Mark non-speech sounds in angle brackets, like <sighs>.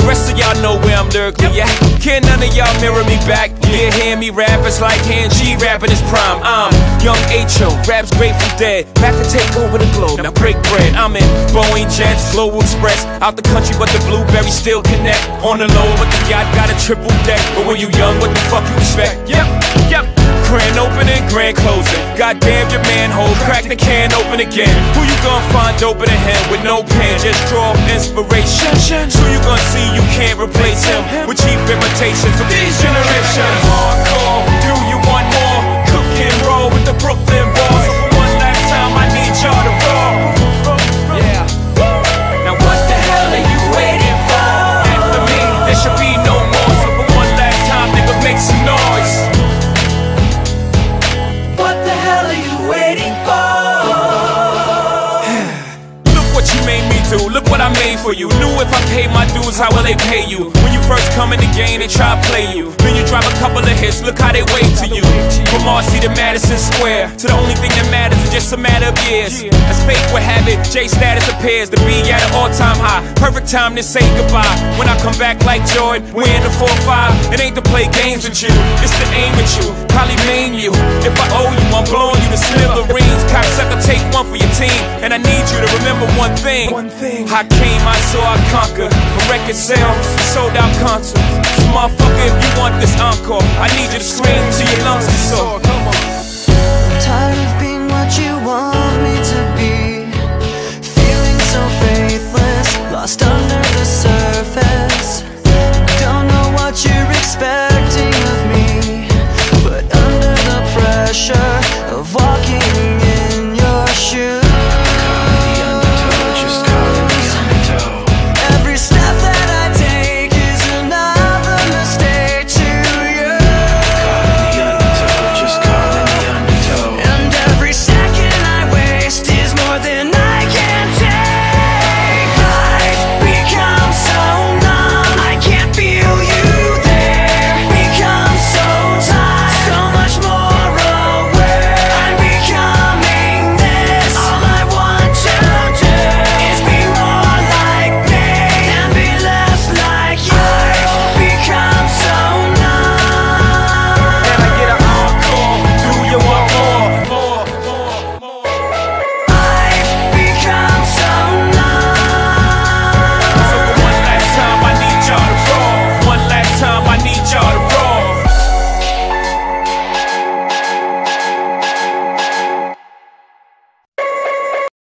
The rest of y'all know where I'm lyrically at. Can none of y'all mirror me back? Yeah, hear me rap, it's like hand G rapping his prime. I'm young H.O., raps Grateful Dead. Back to take over the globe, now break bread. I'm in Boeing Jets, Global Express. Out the country, but the blueberries still connect. On the low, but the yacht got a triple deck. But when you young, what the fuck you expect? Yep, yep. Opening, grand closing. Goddamn your manhole, crack the can open again. Who you gonna find open a him with no pen? Just draw inspiration. Who you gonna see you can't replace him with cheap imitations of these generations? Waiting for? <sighs> Look what you made me do, look what I made for you. Knew if I paid my dues, how will they pay you? When you first come in the game, they try to play you. Then you drop a couple of hits, look how they wait to you. Square, to the only thing that matters is just a matter of years. As fate would have it, J status appears to be at an all time high. Perfect time to say goodbye. When I come back like Jordan, we in the 4-5. It ain't to play games with you, it's to aim at you. Probably maim you. If I owe you, I'm blowing you to smithereens. Cocksucker, take one for your team. And I need you to remember one thing. One thing. I came, I saw, I conquered. From record sales, sold out concerts. Motherfucker, if you want this encore, I need you to scream till your lungs get sore. and I